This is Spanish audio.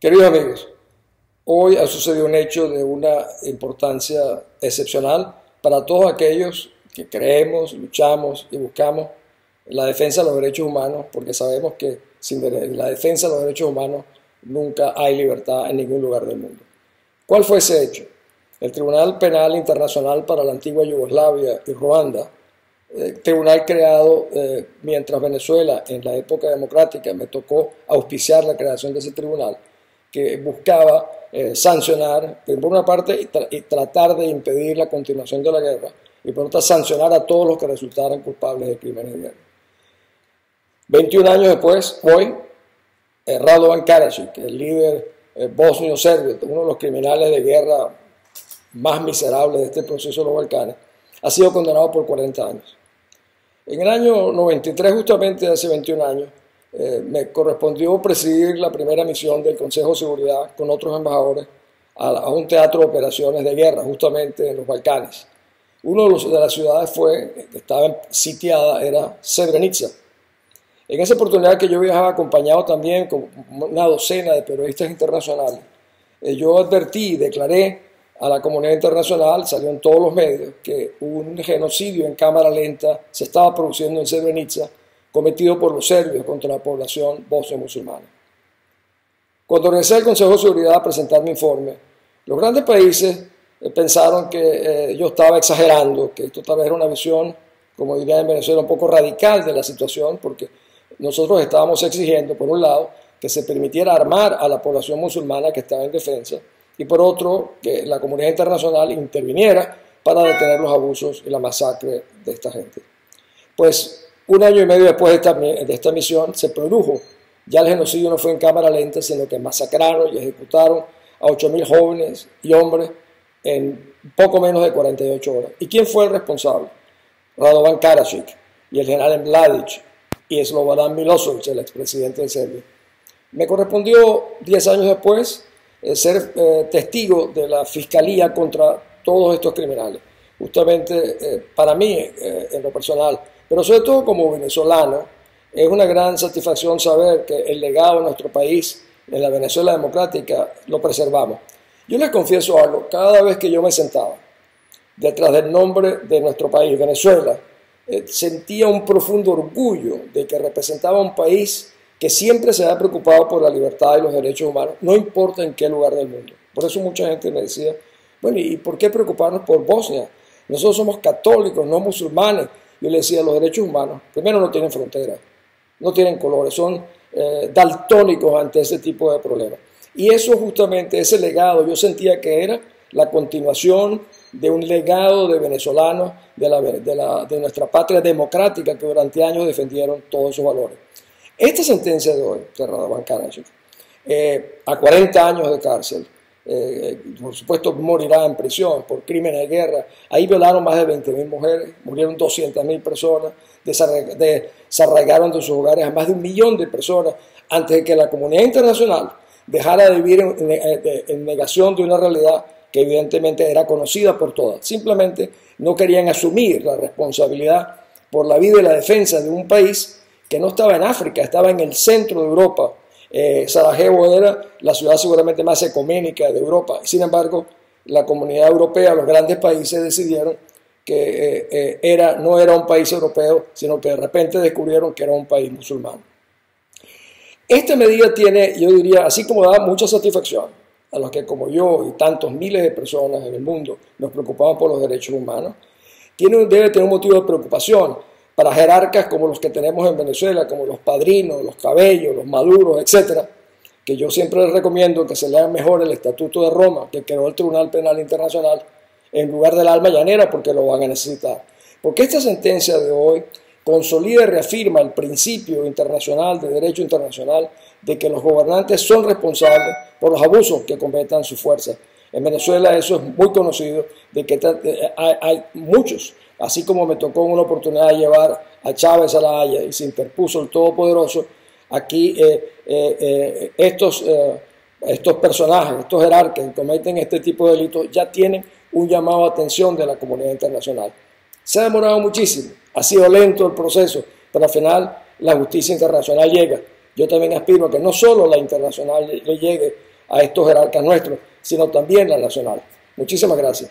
Queridos amigos, hoy ha sucedido un hecho de una importancia excepcional para todos aquellos que creemos, luchamos y buscamos la defensa de los derechos humanos, porque sabemos que sin la defensa de los derechos humanos nunca hay libertad en ningún lugar del mundo. ¿Cuál fue ese hecho? El Tribunal Penal Internacional para la antigua Yugoslavia y Ruanda, eh, tribunal creado eh, mientras Venezuela en la época democrática me tocó auspiciar la creación de ese tribunal, que buscaba eh, sancionar, por una parte, y, tratar de impedir la continuación de la guerra, y por otra, sancionar a todos los que resultaran culpables de crímenes de guerra. 21 años después, hoy, eh, Radovan Karadzic, el líder eh, bosnio-serbio, uno de los criminales de guerra más miserables de este proceso de los Balcanes, ha sido condenado por 40 años. En el año 93, justamente hace 21 años, eh, me correspondió presidir la primera misión del Consejo de Seguridad con otros embajadores a, un teatro de operaciones de guerra, justamente en los Balcanes. Los, de las ciudades fue, que estaba sitiada era Srebrenica. En esa oportunidad que yo viajaba acompañado también con una docena de periodistas internacionales, eh, yo advertí y declaré a la comunidad internacional, salió en todos los medios, que un genocidio en cámara lenta se estaba produciendo en Srebrenica cometido por los serbios contra la población bosnio-musulmana. Cuando regresé al Consejo de Seguridad a presentar mi informe, los grandes países eh, pensaron que eh, yo estaba exagerando, que esto tal vez era una visión, como diría en Venezuela, un poco radical de la situación, porque nosotros estábamos exigiendo, por un lado, que se permitiera armar a la población musulmana que estaba en defensa, y por otro, que la comunidad internacional interviniera para detener los abusos y la masacre de esta gente. Pues un año y medio después de esta, misión se produjo. Ya el genocidio no fue en cámara lenta, sino que masacraron y ejecutaron a 8.000 jóvenes y hombres en poco menos de 48 horas. ¿Y quién fue el responsable? Radovan Karadzic y el general Mladic y Slobodan Milosevic, el expresidente de Serbia. Me correspondió 10 años después eh, ser eh, testigo de la fiscalía contra todos estos criminales. Justamente eh, para mí, en lo personal, pero sobre todo como venezolano, es una gran satisfacción saber que el legado de nuestro país en la Venezuela democrática lo preservamos. Yo les confieso algo, cada vez que yo me sentaba detrás del nombre de nuestro país, Venezuela, eh, sentía un profundo orgullo de que representaba un país que siempre se ha preocupado por la libertad y los derechos humanos, no importa en qué lugar del mundo. Por eso mucha gente me decía, bueno, ¿y por qué preocuparnos por Bosnia? Nosotros somos católicos, no musulmanes. Yo le decía, los derechos humanos, primero no tienen fronteras, no tienen colores, son eh, daltónicos ante ese tipo de problemas. Y eso justamente, ese legado, yo sentía que era la continuación de un legado de venezolanos de, la, de, nuestra patria democrática que durante años defendieron todos esos valores. Esta sentencia de hoy, cerrada bancada, eh, a 40 años de cárcel, eh, por supuesto morirá en prisión por crímenes de guerra. Ahí violaron más de 20.000 mujeres, murieron 200.000 personas, desarraigaron de sus hogares a más de un millón de personas antes de que la comunidad internacional dejara de vivir en, negación de una realidad que evidentemente era conocida por todas. Simplemente no querían asumir la responsabilidad por la vida y la defensa de un país que no estaba en África, estaba en el centro de Europa, eh, Sarajevo era la ciudad seguramente más ecuménica de Europa. Sin embargo, la comunidad europea, los grandes países decidieron que eh, eh, era, no era un país europeo, sino que de repente descubrieron que era un país musulmán. Esta medida tiene, yo diría, así como da mucha satisfacción a los que como yo y tantos miles de personas en el mundo nos preocupamos por los derechos humanos, tiene, debe tener un motivo de preocupación para jerarcas como los que tenemos en Venezuela, como los padrinos, los cabellos, los maduros, etcétera, que yo siempre les recomiendo que se lean mejor el Estatuto de Roma que creó el Tribunal Penal Internacional en lugar del alma llanera porque lo van a necesitar. Porque esta sentencia de hoy consolida y reafirma el principio internacional de derecho internacional de que los gobernantes son responsables por los abusos que cometan sus fuerzas. En Venezuela eso es muy conocido, de que hay muchos así como me tocó una oportunidad llevar a Chávez a la Haya y se interpuso el Todopoderoso, aquí eh, eh, eh, estos, estos personajes, estos jerarcas que cometen este tipo de delitos ya tienen un llamado a atención de la comunidad internacional. Se ha demorado muchísimo, ha sido lento el proceso, pero al final la justicia internacional llega. Yo también aspiro a que no solo la internacional le llegue a estos jerarcas nuestros, sino también la nacional. Muchísimas gracias.